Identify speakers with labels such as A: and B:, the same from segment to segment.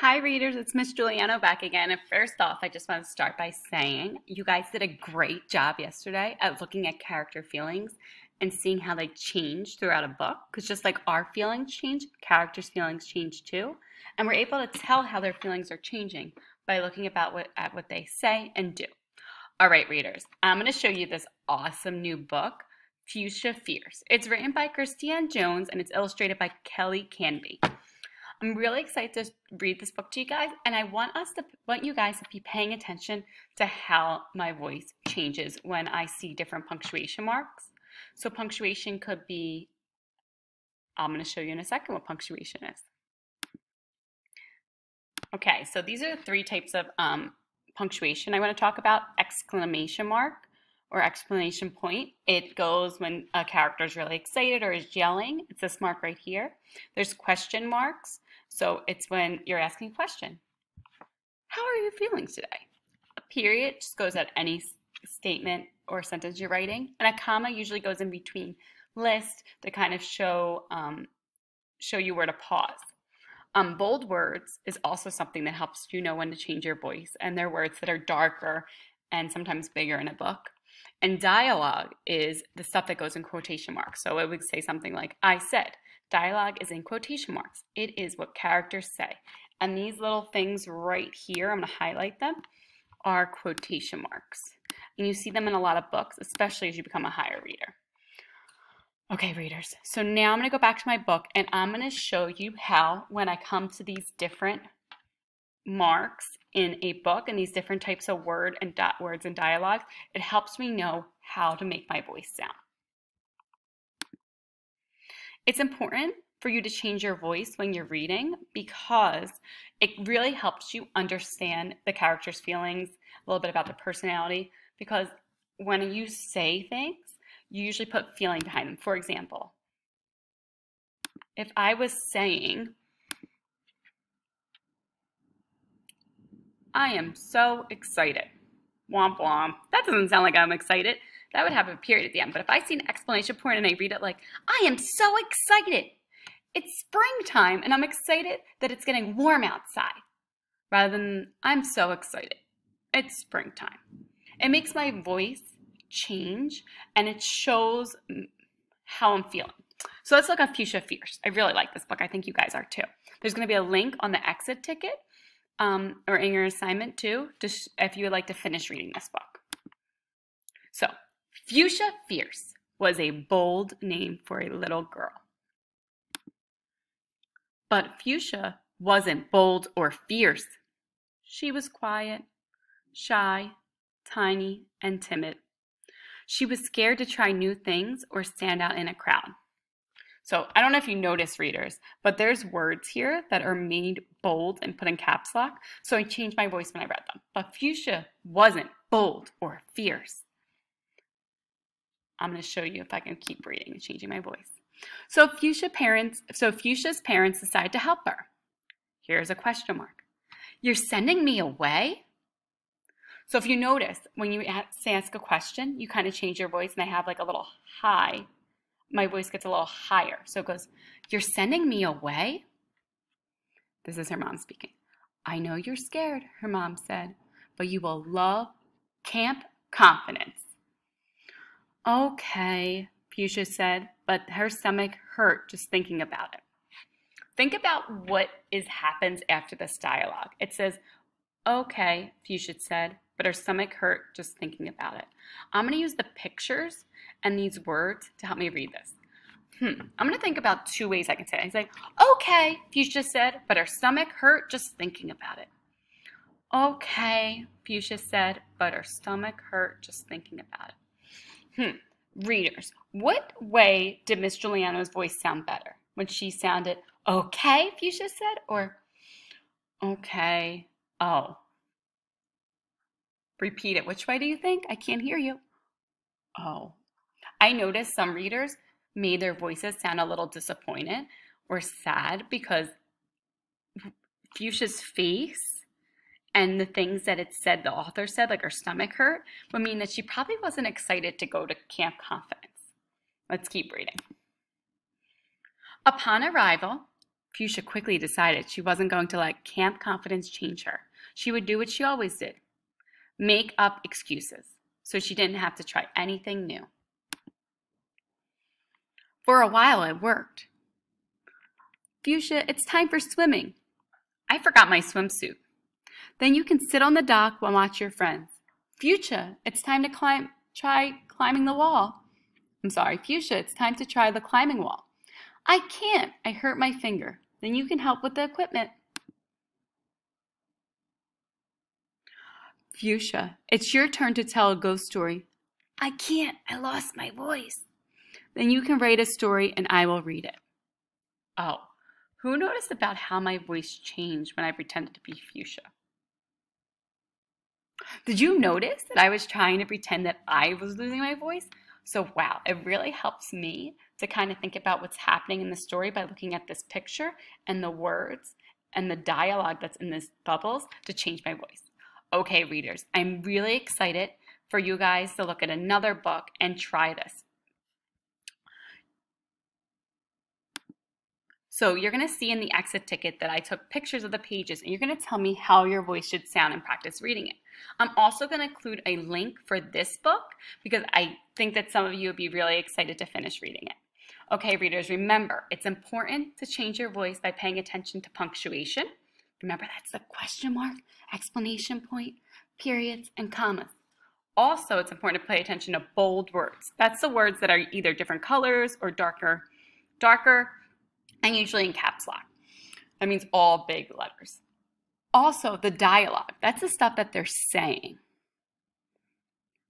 A: Hi, readers. It's Miss Juliano back again. And first off, I just want to start by saying you guys did a great job yesterday at looking at character feelings and seeing how they change throughout a book. Because just like our feelings change, characters' feelings change too. And we're able to tell how their feelings are changing by looking about what, at what they say and do. All right, readers, I'm going to show you this awesome new book, Fuchsia Fierce. It's written by Christianne Jones and it's illustrated by Kelly Canby. I'm really excited to read this book to you guys, and I want us to want you guys to be paying attention to how my voice changes when I see different punctuation marks. So punctuation could be I'm going to show you in a second what punctuation is. Okay, so these are the three types of um, punctuation I want to talk about. Exclamation mark or exclamation point. It goes when a character is really excited or is yelling. It's this mark right here. There's question marks. So it's when you're asking a question. How are you feeling today? A period just goes at any statement or sentence you're writing. And a comma usually goes in between list to kind of show, um, show you where to pause. Um, bold words is also something that helps you know when to change your voice. And they're words that are darker and sometimes bigger in a book. And dialogue is the stuff that goes in quotation marks. So it would say something like, I said. Dialogue is in quotation marks. It is what characters say. And these little things right here, I'm going to highlight them, are quotation marks. And you see them in a lot of books, especially as you become a higher reader. Okay, readers, so now I'm going to go back to my book and I'm going to show you how, when I come to these different marks in a book and these different types of word and dot words and dialogues, it helps me know how to make my voice sound. It's important for you to change your voice when you're reading because it really helps you understand the character's feelings, a little bit about the personality. Because when you say things, you usually put feeling behind them. For example, if I was saying, I am so excited, womp womp, that doesn't sound like I'm excited that would have a period at the end. But if I see an explanation point and I read it like, I am so excited. It's springtime and I'm excited that it's getting warm outside. Rather than, I'm so excited. It's springtime. It makes my voice change and it shows how I'm feeling. So let's look at Fuchsia Fierce. I really like this book. I think you guys are too. There's going to be a link on the exit ticket um, or in your assignment too, if you would like to finish reading this book. So Fuchsia Fierce was a bold name for a little girl. But Fuchsia wasn't bold or fierce. She was quiet, shy, tiny, and timid. She was scared to try new things or stand out in a crowd. So I don't know if you notice, readers, but there's words here that are made bold and put in caps lock. So I changed my voice when I read them. But Fuchsia wasn't bold or fierce. I'm going to show you if I can keep reading and changing my voice. So Fuchsia parents, so Fuchsia's parents decide to help her. Here's a question mark. You're sending me away? So if you notice, when you ask a question, you kind of change your voice and I have like a little high. My voice gets a little higher. So it goes, you're sending me away? This is her mom speaking. I know you're scared, her mom said, but you will love Camp Confidence. Okay, Fuchsia said, but her stomach hurt just thinking about it. Think about what is happens after this dialogue. It says, okay, Fuchsia said, but her stomach hurt just thinking about it. I'm going to use the pictures and these words to help me read this. Hmm. I'm going to think about two ways I can say it. I say, okay, Fuchsia said, but her stomach hurt just thinking about it. Okay, Fuchsia said, but her stomach hurt just thinking about it. Hmm. Readers, what way did Miss Juliano's voice sound better? When she sounded okay, Fuchsia said, or okay, oh. Repeat it. Which way do you think? I can't hear you. Oh. I noticed some readers made their voices sound a little disappointed or sad because Fuchsia's face and the things that it said the author said like her stomach hurt would mean that she probably wasn't excited to go to camp confidence let's keep reading upon arrival Fuchsia quickly decided she wasn't going to let camp confidence change her. She would do what she always did make up excuses so she didn't have to try anything new. For a while, it worked. Fuchsia, it's time for swimming. I forgot my swimsuit. Then you can sit on the dock and watch your friends. Fuchsia, it's time to climb, try climbing the wall. I'm sorry, Fuchsia, it's time to try the climbing wall. I can't, I hurt my finger. Then you can help with the equipment. Fuchsia, it's your turn to tell a ghost story. I can't, I lost my voice. Then you can write a story and I will read it. Oh, who noticed about how my voice changed when I pretended to be Fuchsia? Did you notice that I was trying to pretend that I was losing my voice? So, wow, it really helps me to kind of think about what's happening in the story by looking at this picture and the words and the dialogue that's in these bubbles to change my voice. Okay, readers, I'm really excited for you guys to look at another book and try this. So you're going to see in the exit ticket that I took pictures of the pages and you're going to tell me how your voice should sound and practice reading it. I'm also going to include a link for this book because I think that some of you would be really excited to finish reading it. Okay, readers, remember, it's important to change your voice by paying attention to punctuation. Remember, that's the question mark, explanation point, periods, and commas. Also, it's important to pay attention to bold words. That's the words that are either different colors or darker, darker, and usually in caps lock. That means all big letters. Also, the dialogue. That's the stuff that they're saying.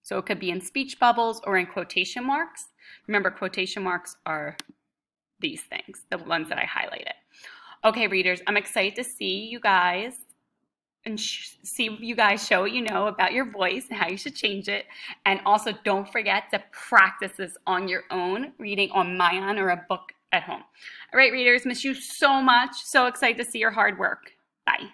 A: So it could be in speech bubbles or in quotation marks. Remember, quotation marks are these things, the ones that I highlighted. Okay, readers, I'm excited to see you guys and see you guys show what you know about your voice and how you should change it. And also, don't forget to practice this on your own, reading on myON or a book at home. All right, readers, miss you so much. So excited to see your hard work. Bye.